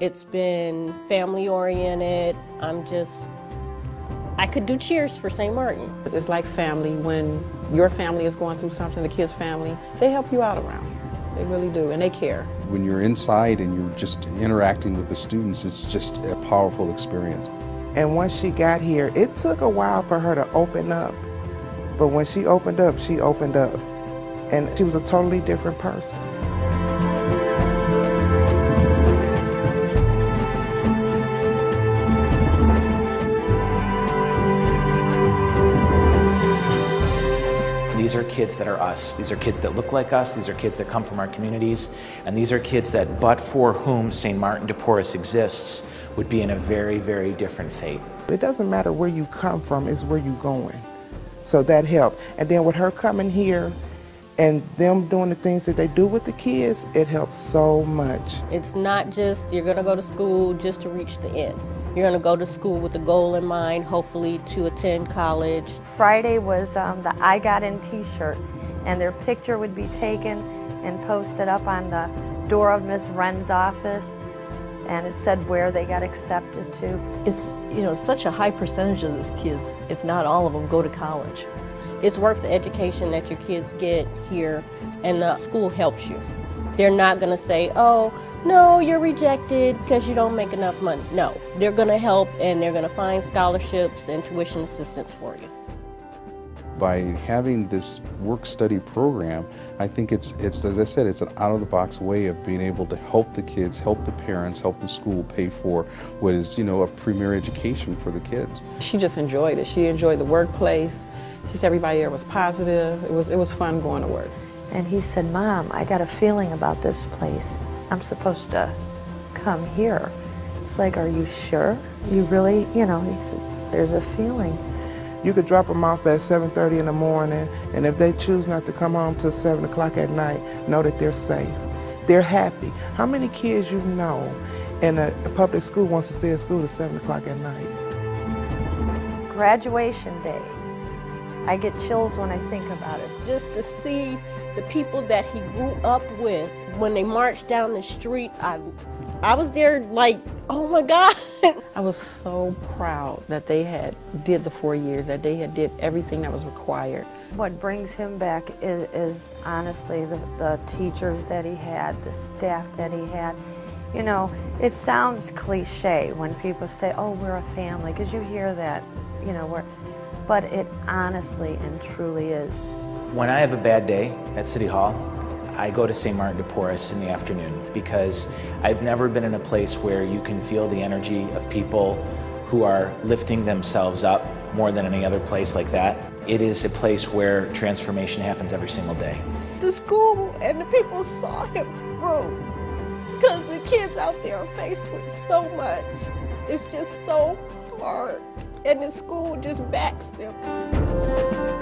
It's been family oriented. I'm just, I could do cheers for St. Martin. It's like family. When your family is going through something, the kids' family, they help you out around here. They really do, and they care. When you're inside and you're just interacting with the students, it's just a powerful experience. And once she got here, it took a while for her to open up. But when she opened up, she opened up. And she was a totally different person. These are kids that are us. These are kids that look like us. These are kids that come from our communities. And these are kids that, but for whom St. Martin de Porres exists, would be in a very, very different fate. It doesn't matter where you come from, it's where you're going. So that helped. And then with her coming here and them doing the things that they do with the kids, it helps so much. It's not just you're going to go to school just to reach the end. You're going to go to school with a goal in mind, hopefully to attend college. Friday was um, the I Got In t-shirt, and their picture would be taken and posted up on the door of Miss Wren's office, and it said where they got accepted to. It's, you know, such a high percentage of these kids, if not all of them, go to college. It's worth the education that your kids get here, and the school helps you. They're not going to say, oh, no, you're rejected because you don't make enough money. No, they're going to help and they're going to find scholarships and tuition assistance for you. By having this work study program, I think it's, it's as I said, it's an out of the box way of being able to help the kids, help the parents, help the school pay for what is, you know, a premier education for the kids. She just enjoyed it. She enjoyed the workplace. She said everybody there was positive. It was, it was fun going to work. And he said, Mom, I got a feeling about this place. I'm supposed to come here. It's like, are you sure? You really, you know, he said, there's a feeling. You could drop them off at 7.30 in the morning, and if they choose not to come home till 7 o'clock at night, know that they're safe. They're happy. How many kids you know in a, public school wants to stay at school at 7 o'clock at night? Graduation day. I get chills when I think about it. Just to see the people that he grew up with when they marched down the street, I, I was there like, oh my God. I was so proud that they had did the four years, that they had did everything that was required. What brings him back is, is honestly the, the teachers that he had, the staff that he had. You know, it sounds cliche when people say, oh, we're a family, because you hear that, you know, we're, but it honestly and truly is. When I have a bad day at City Hall, I go to St. Martin de Porres in the afternoon because I've never been in a place where you can feel the energy of people who are lifting themselves up more than any other place like that. It is a place where transformation happens every single day. The school and the people saw him through because the kids out there are faced with so much. It's just so hard and the school just backs them.